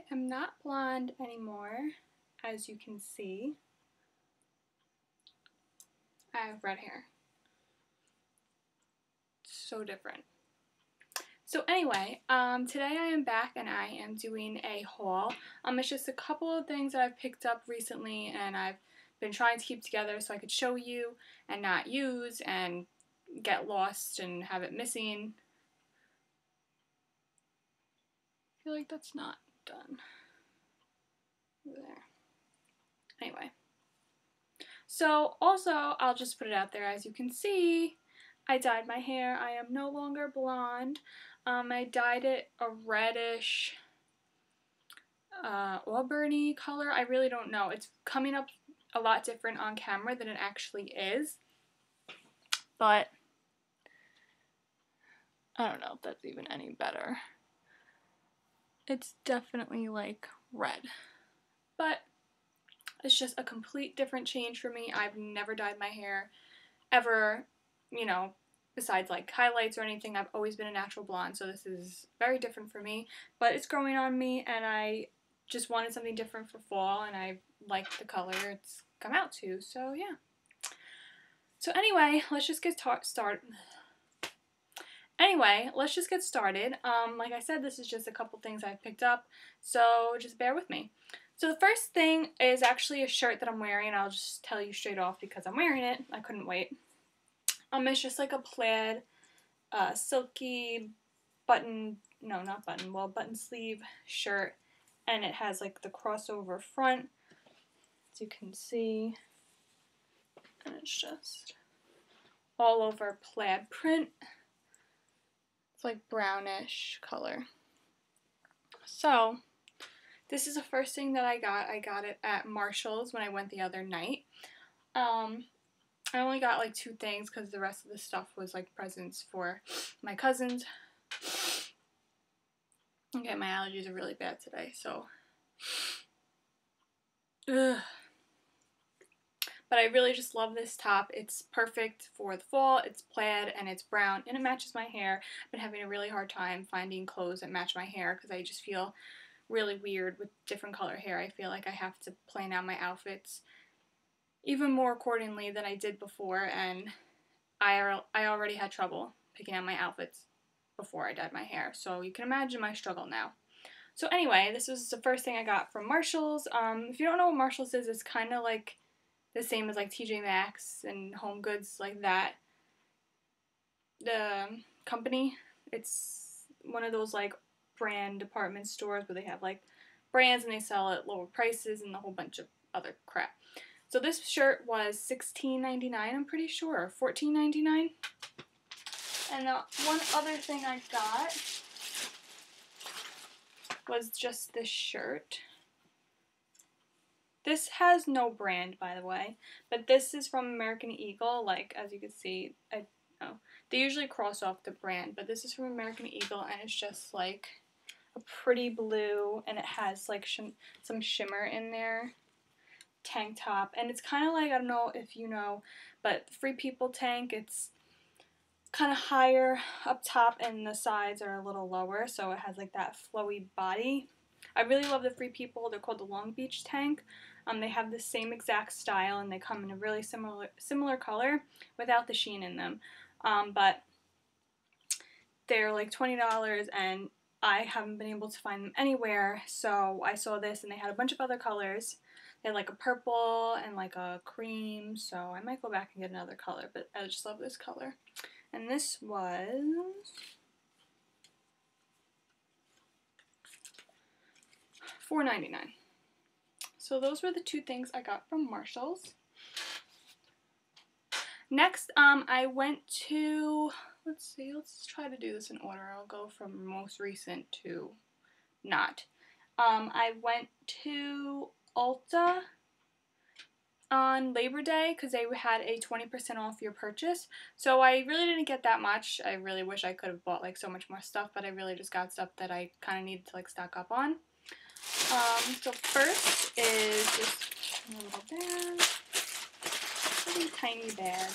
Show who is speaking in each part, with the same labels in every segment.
Speaker 1: I am not blonde anymore, as you can see. I have red hair. So different. So anyway, um, today I am back and I am doing a haul. Um, it's just a couple of things that I've picked up recently and I've been trying to keep together so I could show you and not use and get lost and have it missing. I feel like that's not done. There. Anyway. So also, I'll just put it out there as you can see, I dyed my hair. I am no longer blonde. Um, I dyed it a reddish, uh, auburny color. I really don't know. It's coming up a lot different on camera than it actually is. But I don't know if that's even any better. It's definitely like red. But it's just a complete different change for me. I've never dyed my hair ever, you know, besides like highlights or anything. I've always been a natural blonde, so this is very different for me. But it's growing on me, and I just wanted something different for fall, and I like the color it's come out to, so yeah. So anyway, let's just get started. Anyway, let's just get started. Um, like I said, this is just a couple things I've picked up, so just bear with me. So the first thing is actually a shirt that I'm wearing. I'll just tell you straight off because I'm wearing it. I couldn't wait. Um, it's just like a plaid, uh, silky button, no, not button, well, button sleeve shirt, and it has like the crossover front, as you can see, and it's just all over plaid print. It's like brownish color. So, this is the first thing that I got. I got it at Marshalls when I went the other night. Um, I only got like two things because the rest of the stuff was like presents for my cousins. Okay, my allergies are really bad today, so. Ugh. But I really just love this top. It's perfect for the fall. It's plaid and it's brown and it matches my hair. I've been having a really hard time finding clothes that match my hair because I just feel really weird with different color hair. I feel like I have to plan out my outfits even more accordingly than I did before, and I, I already had trouble picking out my outfits before I dyed my hair, so you can imagine my struggle now. So anyway, this was the first thing I got from Marshalls. Um, if you don't know what Marshalls is, it's kind of like the same as like TJ Maxx and Home Goods like that. The um, company, it's one of those like brand department stores where they have like brands and they sell at lower prices and a whole bunch of other crap. So this shirt was $16.99, I'm pretty sure, or $14.99. And the one other thing I got was just this shirt. This has no brand, by the way, but this is from American Eagle. Like, as you can see, I know they usually cross off the brand, but this is from American Eagle, and it's just like a pretty blue, and it has like some shimmer in there tank top and it's kind of like I don't know if you know but Free People tank it's kind of higher up top and the sides are a little lower so it has like that flowy body I really love the Free People they're called the Long Beach tank um, they have the same exact style and they come in a really similar similar color without the sheen in them um, but they're like $20 and I haven't been able to find them anywhere so I saw this and they had a bunch of other colors they had like a purple and like a cream, so I might go back and get another color, but I just love this color. And this was $4.99. So those were the two things I got from Marshalls. Next, um, I went to, let's see, let's try to do this in order. I'll go from most recent to not. Um, I went to Ulta on Labor Day because they had a 20% off your purchase. So I really didn't get that much. I really wish I could have bought like so much more stuff, but I really just got stuff that I kind of needed to like stock up on. Um, so first is just a little bag, really tiny bag.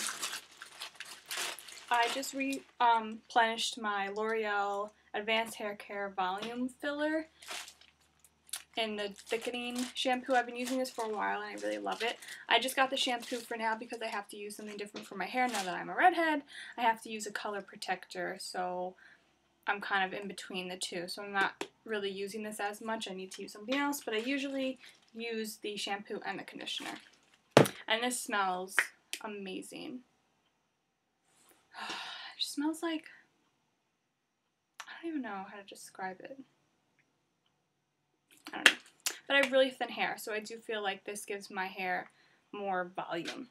Speaker 1: I just um, replenished my L'Oreal Advanced Hair Care Volume Filler in the thickening shampoo. I've been using this for a while and I really love it. I just got the shampoo for now because I have to use something different for my hair now that I'm a redhead. I have to use a color protector so I'm kind of in between the two. So I'm not really using this as much. I need to use something else but I usually use the shampoo and the conditioner. And this smells amazing. It smells like I don't even know how to describe it. I don't know. But I have really thin hair, so I do feel like this gives my hair more volume.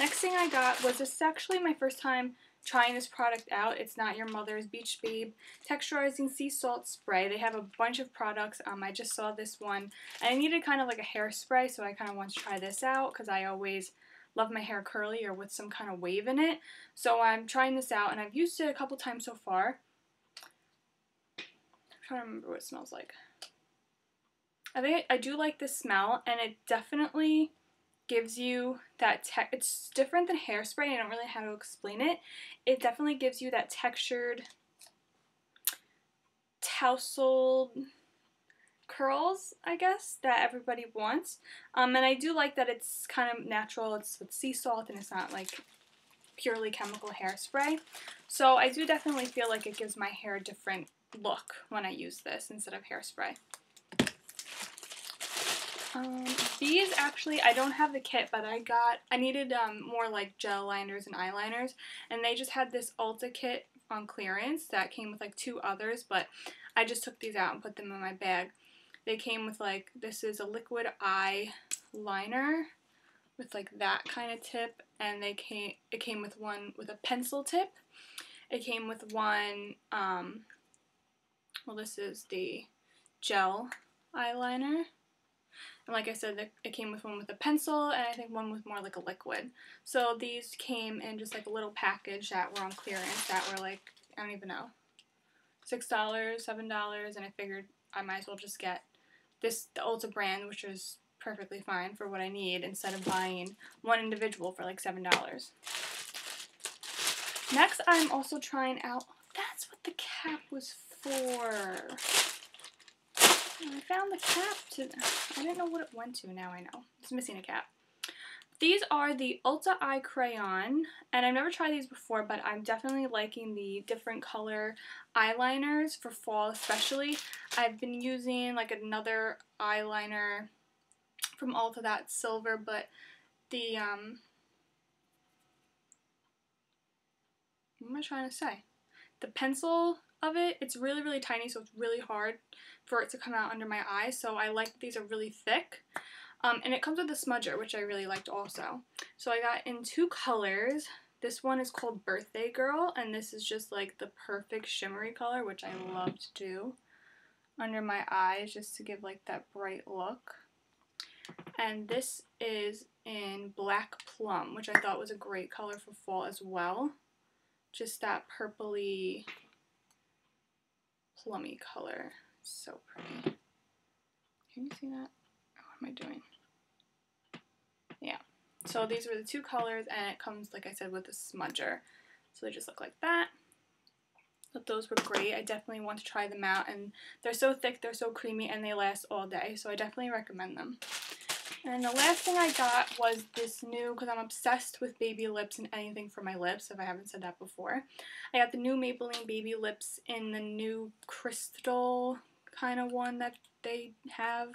Speaker 1: Next thing I got was this is actually my first time trying this product out. It's not your mother's Beach Babe Texturizing Sea Salt Spray. They have a bunch of products. Um, I just saw this one. And I needed kind of like a hairspray, so I kind of want to try this out because I always love my hair curly or with some kind of wave in it. So I'm trying this out, and I've used it a couple times so far. I'm trying to remember what it smells like. I think I do like the smell, and it definitely gives you that tech. It's different than hairspray. I don't really know how to explain it. It definitely gives you that textured, tousled curls, I guess, that everybody wants. Um, and I do like that it's kind of natural. It's with sea salt and it's not like purely chemical hairspray. So I do definitely feel like it gives my hair a different look when I use this instead of hairspray. Um, these actually, I don't have the kit, but I got, I needed um, more like gel liners and eyeliners, and they just had this Ulta kit on clearance that came with like two others, but I just took these out and put them in my bag. They came with like, this is a liquid eye liner with like that kind of tip, and they came, it came with one with a pencil tip. It came with one, um, well this is the gel eyeliner and like I said, it came with one with a pencil and I think one with more like a liquid. So these came in just like a little package that were on clearance that were like, I don't even know, $6, $7, and I figured I might as well just get this, the Ulta brand, which is perfectly fine for what I need instead of buying one individual for like $7. Next, I'm also trying out, that's what the cap was for. I found the cap to, I didn't know what it went to, now I know. It's missing a cap. These are the Ulta Eye Crayon, and I've never tried these before, but I'm definitely liking the different color eyeliners for fall especially. I've been using like another eyeliner from Ulta that's silver, but the, um, what am I trying to say? The pencil of it, it's really, really tiny, so it's really hard for it to come out under my eyes. So I like these are really thick. Um, and it comes with a smudger, which I really liked also. So I got in two colors. This one is called Birthday Girl, and this is just like the perfect shimmery color, which I love to do under my eyes just to give like that bright look. And this is in Black Plum, which I thought was a great color for fall as well. Just that purpley plummy color. So pretty. Can you see that? Oh, what am I doing? Yeah. So these were the two colors and it comes, like I said, with a smudger. So they just look like that. But those were great. I definitely want to try them out and they're so thick, they're so creamy, and they last all day. So I definitely recommend them. And the last thing I got was this new, because I'm obsessed with baby lips and anything for my lips, if I haven't said that before. I got the new Maybelline Baby Lips in the new crystal kind of one that they have.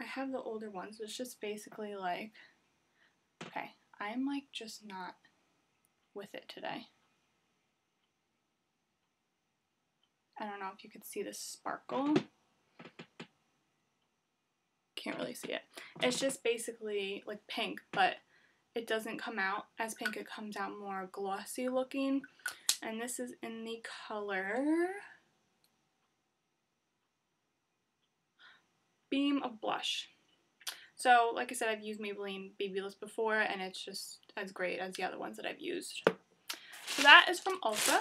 Speaker 1: I have the older ones. It's just basically like, okay, I'm like just not with it today. I don't know if you could see the sparkle can't really see it. It's just basically like pink, but it doesn't come out as pink. It comes out more glossy looking. And this is in the color Beam of Blush. So, like I said, I've used Maybelline Baby Lips before, and it's just as great as the other ones that I've used. So that is from Ulta.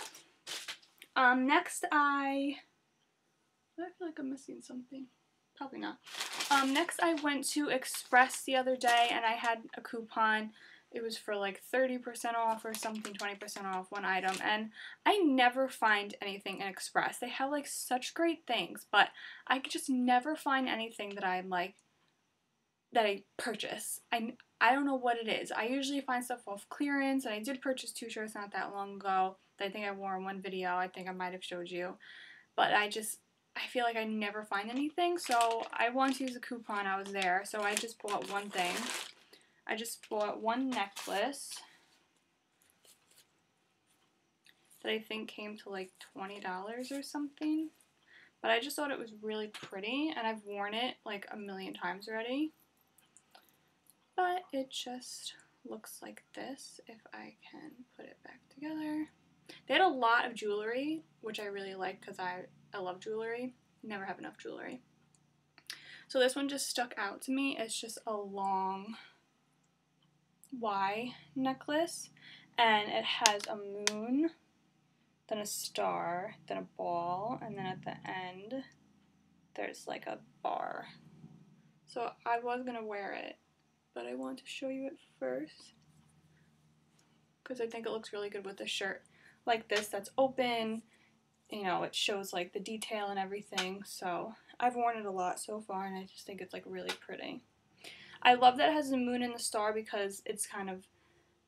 Speaker 1: Um, next I... I feel like I'm missing something. Probably not. Um, next I went to Express the other day and I had a coupon it was for like 30% off or something, 20% off one item. And I never find anything in Express. They have like such great things, but I could just never find anything that I'm like, that I purchase. I, I don't know what it is. I usually find stuff off clearance, and I did purchase two shirts not that long ago that I think I wore in one video. I think I might have showed you. But I just, I feel like I never find anything, so I wanted to use a coupon. I was there, so I just bought one thing. I just bought one necklace that I think came to like $20 or something. But I just thought it was really pretty, and I've worn it like a million times already. But it just looks like this, if I can put it back together. They had a lot of jewelry, which I really like because I, I love jewelry. Never have enough jewelry. So this one just stuck out to me. It's just a long Y necklace and it has a moon, then a star, then a ball, and then at the end there's like a bar. So I was to wear it, but I want to show you it first because I think it looks really good with a shirt like this that's open. You know, it shows like the detail and everything. So I've worn it a lot so far and I just think it's like really pretty. I love that it has the moon and the star because it's kind of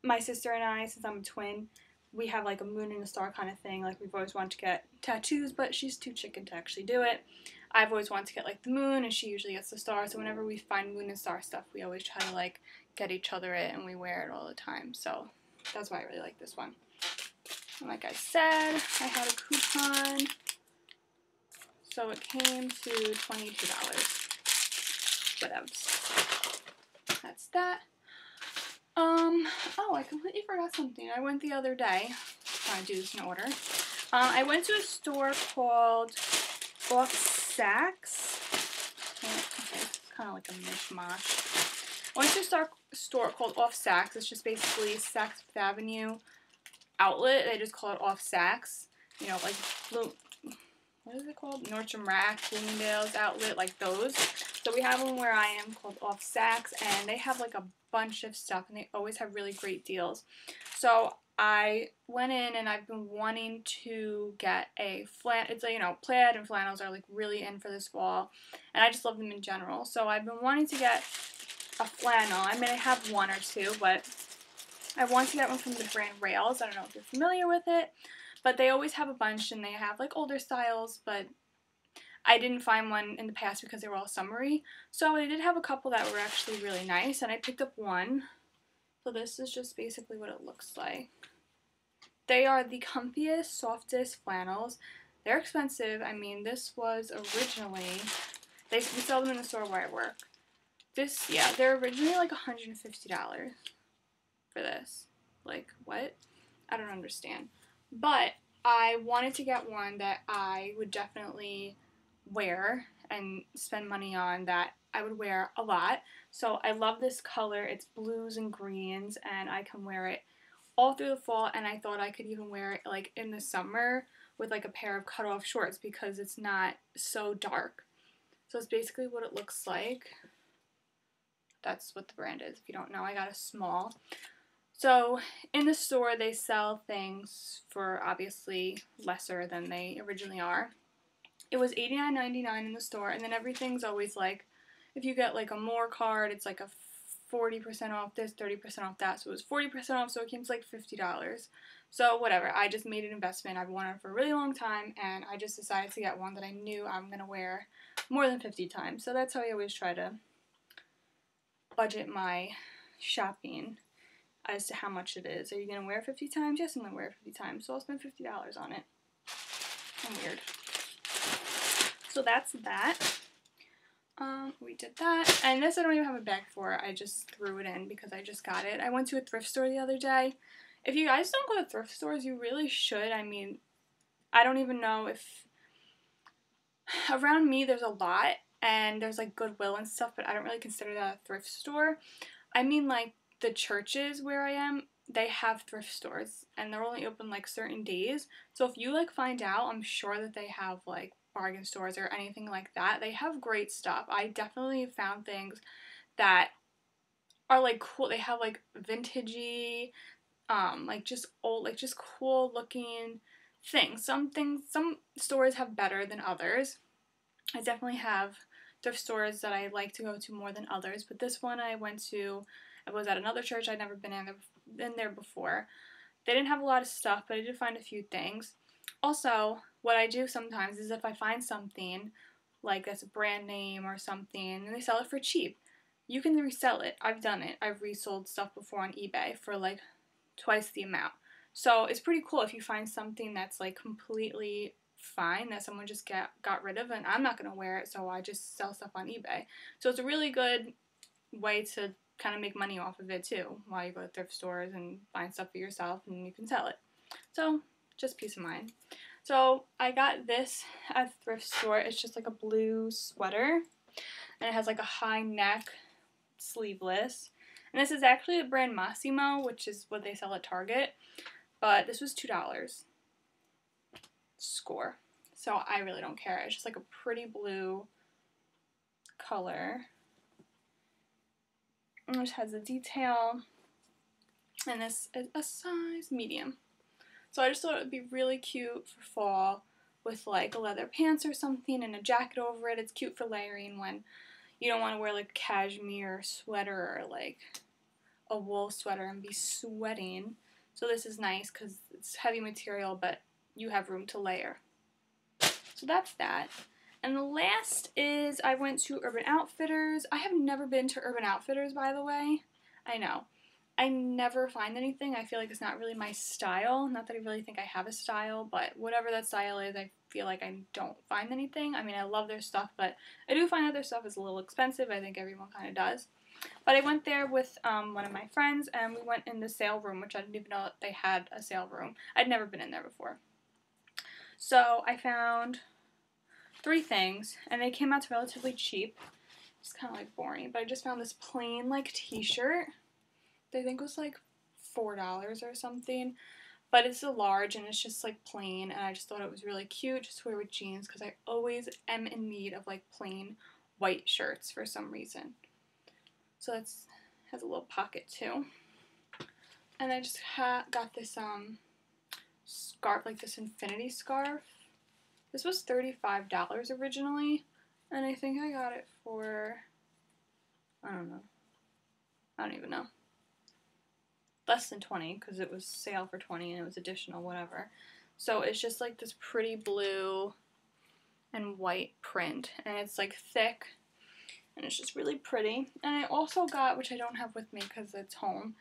Speaker 1: my sister and I, since I'm a twin, we have like a moon and a star kind of thing. Like we've always wanted to get tattoos, but she's too chicken to actually do it. I've always wanted to get like the moon, and she usually gets the star. So whenever we find moon and star stuff, we always try to like get each other it, and we wear it all the time. So that's why I really like this one. And like I said, I had a coupon, so it came to $22. That's that. Um, oh, I completely forgot something. I went the other day, to do this in order. Um, I went to a store called Off Saks. Okay, it's kind of like a mishmash. I went to a store, called Off Saks. It's just basically Saks Fifth Avenue outlet. They just call it Off Saks. You know, like blue, what is it called? Nordstrom Rack, Bloomingdale's outlet, like those. So we have one where I am called Off Saks, and they have like a bunch of stuff, and they always have really great deals. So I went in, and I've been wanting to get a flan. It's a, you know plaid and flannels are like really in for this fall, and I just love them in general. So I've been wanting to get a flannel. I mean, I have one or two, but I want to get one from the brand Rails. I don't know if you're familiar with it, but they always have a bunch, and they have like older styles, but I didn't find one in the past because they were all summery. So I did have a couple that were actually really nice, and I picked up one. So this is just basically what it looks like. They are the comfiest, softest flannels. They're expensive. I mean, this was originally, they we sell them in the store where I work. This, yeah, they're originally like $150 for this. Like, what? I don't understand. But I wanted to get one that I would definitely wear and spend money on that I would wear a lot. So I love this color. It's blues and greens and I can wear it all through the fall and I thought I could even wear it like in the summer with like a pair of cutoff shorts because it's not so dark. So it's basically what it looks like. That's what the brand is. If you don't know, I got a small. So in the store they sell things for obviously lesser than they originally are it was $89.99 in the store, and then everything's always like, if you get like a more card, it's like a 40% off this, 30% off that. So it was 40% off, so it came to like $50. So whatever, I just made an investment. I've wanted it for a really long time, and I just decided to get one that I knew I'm going to wear more than 50 times. So that's how I always try to budget my shopping as to how much it is. Are you going to wear 50 times? Yes, I'm going to wear 50 times. So I'll spend $50 on it. I'm weird. So that's that. Um, we did that. And this I don't even have a bag for. I just threw it in because I just got it. I went to a thrift store the other day. If you guys don't go to thrift stores, you really should. I mean, I don't even know if... Around me, there's a lot. And there's like Goodwill and stuff, but I don't really consider that a thrift store. I mean, like, the churches where I am, they have thrift stores and they're only open like certain days. So if you like find out, I'm sure that they have like bargain stores or anything like that. They have great stuff. I definitely found things that are like cool. They have like vintagey, um, like just old, like just cool looking things. Some things, some stores have better than others. I definitely have thrift stores that I like to go to more than others, but this one I went to, I was at another church I'd never been in there, been there before. They didn't have a lot of stuff, but I did find a few things. Also, what I do sometimes is if I find something like that's a brand name or something and they sell it for cheap, you can resell it. I've done it. I've resold stuff before on eBay for like twice the amount. So it's pretty cool if you find something that's like completely fine that someone just got got rid of and I'm not gonna wear it so I just sell stuff on eBay. So it's a really good way to kind of make money off of it too while you go to thrift stores and find stuff for yourself and you can sell it. So just peace of mind. So I got this at thrift store. It's just like a blue sweater and it has like a high neck sleeveless. And this is actually the brand Mossimo, which is what they sell at Target. But this was $2. Score. So I really don't care. It's just like a pretty blue color. And it has a detail. And this is a size medium. So I just thought it would be really cute for fall with like leather pants or something and a jacket over it. It's cute for layering when you don't want to wear like a cashmere sweater or like a wool sweater and be sweating. So this is nice because it's heavy material, but you have room to layer. So that's that. And the last is I went to Urban Outfitters. I have never been to Urban Outfitters, by the way. I know. I never find anything. I feel like it's not really my style. Not that I really think I have a style, but whatever that style is, I feel like I don't find anything. I mean, I love their stuff, but I do find that their stuff is a little expensive. I think everyone kind of does. But I went there with um, one of my friends, and we went in the sale room, which I didn't even know that they had a sale room. I'd never been in there before. So I found three things, and they came out to relatively cheap. It's kind of like boring, but I just found this plain like t-shirt. I think it was like four dollars or something, but it's a large and it's just like plain, and I just thought it was really cute just to wear with jeans because I always am in need of like plain white shirts for some reason. So it has a little pocket too, and I just got this um scarf like this infinity scarf this was $35 originally, and I think I got it for, I don't know, I don't even know. Less than 20 because it was sale for 20 and it was additional, whatever. So it's just like this pretty blue and white print, and it's like thick, and it's just really pretty. And I also got, which I don't have with me because it's home,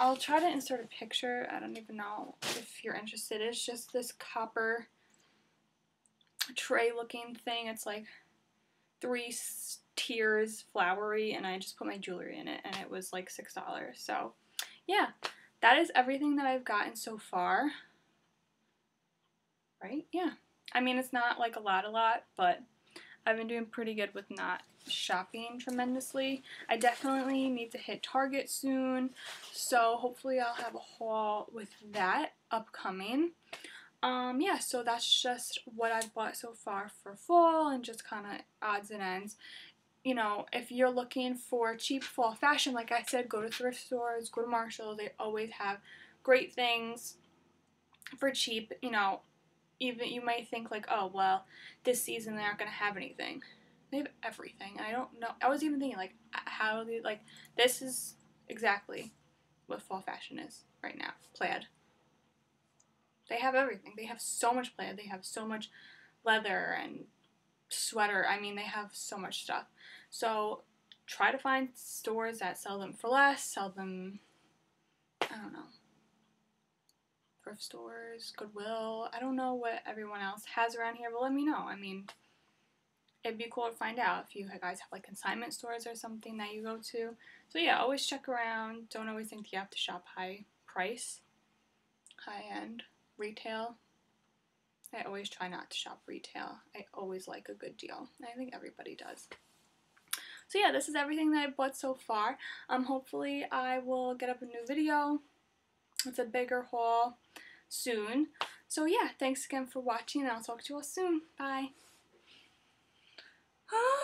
Speaker 1: I'll try to insert a picture. I don't even know if you're interested. It's just this copper tray looking thing. It's like three tiers flowery and I just put my jewelry in it and it was like $6. So yeah, that is everything that I've gotten so far. Right? Yeah. I mean, it's not like a lot, a lot, but I've been doing pretty good with not shopping tremendously. I definitely need to hit Target soon, so hopefully I'll have a haul with that upcoming. Um, yeah, so that's just what I've bought so far for fall and just kind of odds and ends. You know, if you're looking for cheap fall fashion, like I said, go to thrift stores, go to Marshall. They always have great things for cheap. You know, even you might think like, oh, well, this season they aren't going to have anything. They have everything. I don't know. I was even thinking like, how they, like, this is exactly what fall fashion is right now. Plaid. They have everything. They have so much plaid. They have so much leather and sweater. I mean, they have so much stuff. So try to find stores that sell them for less, sell them, I don't know, thrift stores, Goodwill. I don't know what everyone else has around here, but let me know. I mean, it'd be cool to find out if you guys have like consignment stores or something that you go to. So yeah, always check around. Don't always think you have to shop high price, high end retail. I always try not to shop retail. I always like a good deal. I think everybody does. So yeah, this is everything that I bought so far. Um, hopefully I will get up a new video. It's a bigger haul soon. So yeah, thanks again for watching and I'll talk to you all soon. Bye.